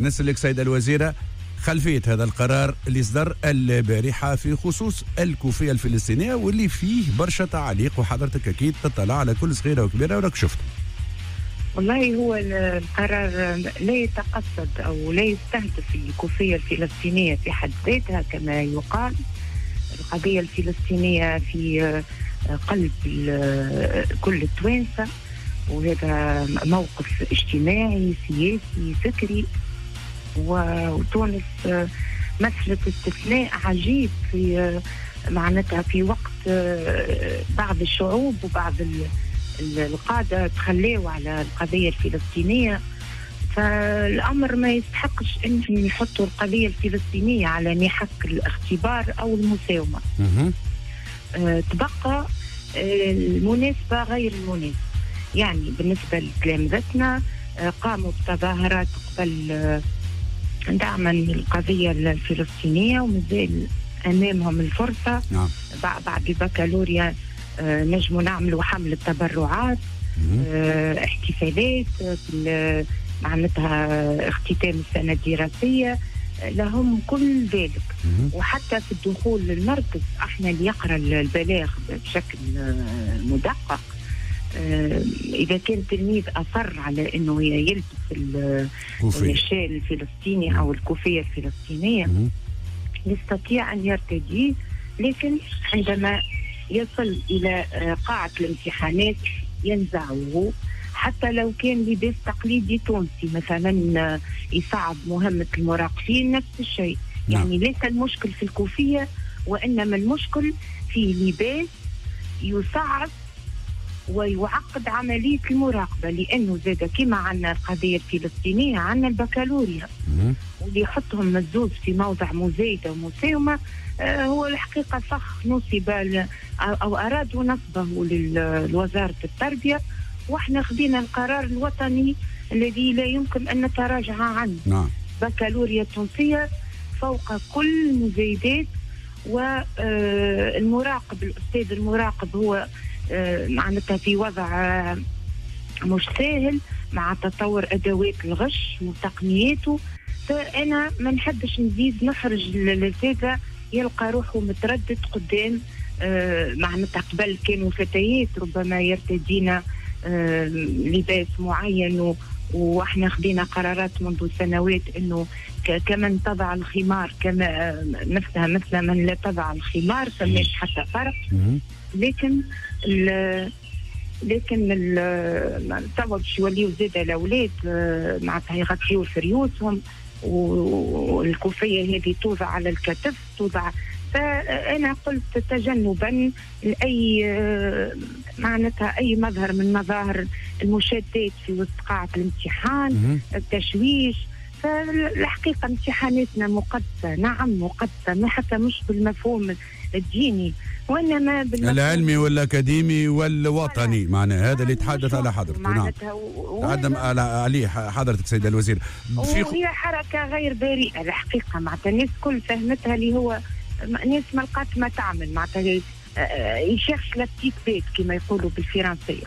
نسألك سيدة الوزيرة خلفية هذا القرار اللي صدر البارحة في خصوص الكوفية الفلسطينية واللي فيه برشا تعليق وحضرتك أكيد تطلع على كل صغيرة وكبيرة وراك شفت. والله هو القرار لا يتقصد أو لا يستهدف الكوفية الفلسطينية في حد ذاتها كما يقال. القضية الفلسطينية في قلب كل التوانسة وهذا موقف اجتماعي سياسي فكري. وتونس مثلت استثناء عجيب في معناتها في وقت بعض الشعوب وبعض القادة تخلوا على القضية الفلسطينية فالأمر ما يستحقش انهم يحطوا القضية الفلسطينية على محك الاختبار أو المساومة. أه تبقى المناسبة غير المناسبة. يعني بالنسبة لتلامذتنا قاموا بتظاهرات قبل دعما للقضيه الفلسطينية ومازال أمامهم الفرصة. نعم. بعد البكالوريا آه نجموا نعملوا حملة تبرعات آه احتفالات في معناتها اختتام السنة الدراسية لهم كل ذلك. وحتى في الدخول للمركز إحنا اللي يقرا البلاغ بشكل مدقق. إذا كان تلميذ أصر على إنه يلبس الشال الفلسطيني أو الكوفية الفلسطينية. يستطيع أن يرتديه لكن عندما يصل إلى قاعة الامتحانات ينزعه. حتى لو كان لباس تقليدي تونسي مثلا يصعب مهمة المراقبين نفس الشيء. يعني ليس المشكل في الكوفية وإنما المشكل في لباس يصعب ويعقد عملية المراقبة لأنه زاد كما عنا القضية الفلسطينية عنا البكالوريا. واللي يحطهم مزوز في موضع مزايدة ومساومة آه هو الحقيقة صح نصب أو أرادوا نصبه لوزارة التربية. وإحنا خذينا القرار الوطني الذي لا يمكن أن نتراجع عنه. نعم. بكالوريا تونسية فوق كل المزايدات. والمراقب الأستاذ المراقب هو معناتها في وضع مش سهل مع تطور أدوات الغش وتقنياته. فأنا ما نحبش نزيد نخرج الاساتذه يلقى روحه متردد قدام معناتها قبل كانوا فتيات ربما يرتدين لباس معين وإحنا خدينا قرارات منذ سنوات إنه كمن تضع الخمار كما نفسها مثل من لا تضع الخمار فماش حتى فرق. لكن لكن توا باش يوليو زاد الاولاد معناتها يغطيو في ريوسهم والكوفية هذه توضع على الكتف توضع. فأنا قلت تجنبا لأي معناتها أي مظهر من مظاهر المشادات في وسط قاعة الامتحان التشويش فالحقيقة امتحاناتنا مقدسة. نعم مقدسة. حتى مش بالمفهوم الديني وإنما العلمي والأكاديمي والوطني. معناه هذا اللي يتحدث على حضرتك نعم. تقدم على عليه حضرتك سيده الوزير. وهي حركة غير بريئة الحقيقة. معناتها الناس كل فهمتها اللي هو ناس ما لقات ما تعمل. معناتها يشيرش لا بتيت بيت كما يقولوا بالفرنسيه